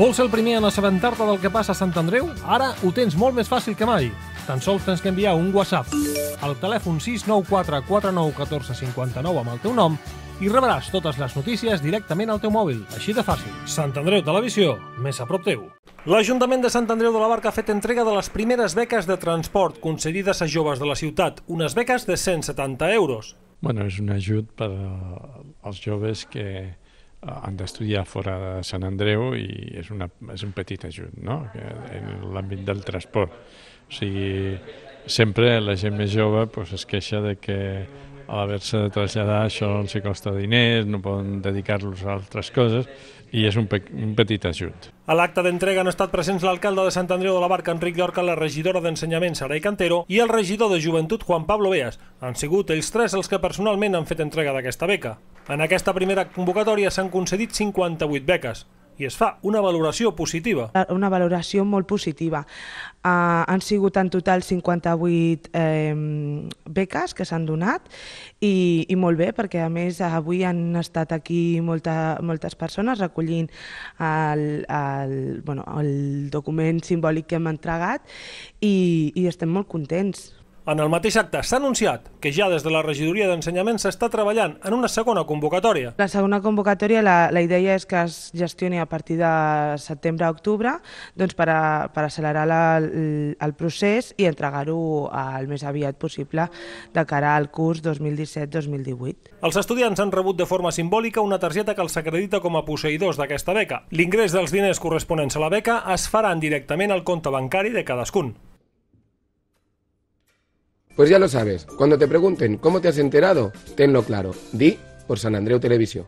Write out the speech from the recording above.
Vols ser el primer en assabentar-te del que passa a Sant Andreu? Ara ho tens molt més fàcil que mai. Tan sols tens que enviar un WhatsApp al telèfon 694 49 14 59 amb el teu nom i rebràs totes les notícies directament al teu mòbil. Així de fàcil. Sant Andreu Televisió, més a prop teu. L'Ajuntament de Sant Andreu de la Barca ha fet entrega de les primeres beques de transport concedides a joves de la ciutat, unes beques de 170 euros. Bueno, és un ajut per als joves que han d'estudiar fora de Sant Andreu i és, una, és un petit ajut, no?, en l'àmbit del transport. O sigui, sempre la gent més jove pues, es queixa de que a l'haver-se de traslladar això els costa diners, no poden dedicar-los a altres coses i és un, pe un petit ajut. A l'acte d'entrega han estat presents l'alcalde de Sant Andreu de la Barca, Enric Llorca, la regidora d'Ensenyament, Sarai Cantero, i el regidor de Joventut, Juan Pablo Beas. Han sigut ells tres els que personalment han fet entrega d'aquesta beca. En aquesta primera convocatòria s'han concedit 58 beques i es fa una valoració positiva. Una valoració molt positiva. Uh, han sigut en total 58 eh, beques que s'han donat i, i molt bé perquè a més avui han estat aquí molta, moltes persones recollint el, el, bueno, el document simbòlic que hem entregat i, i estem molt contents. En el mateix acte s'ha anunciat que ja des de la regidoria d'Ensenyament s'està treballant en una segona convocatòria. La segona convocatòria, la, la idea és que es gestioni a partir de setembre a octubre doncs per, a, per accelerar la, el, el procés i entregar-ho el més aviat possible de cara al curs 2017-2018. Els estudiants han rebut de forma simbòlica una targeta que els acredita com a posseïdors d'aquesta beca. L'ingrés dels diners corresponents a la beca es faran directament al compte bancari de cadascun. Pues ya lo sabes, cuando te pregunten cómo te has enterado, tenlo claro. Di por San Andreu Televisión.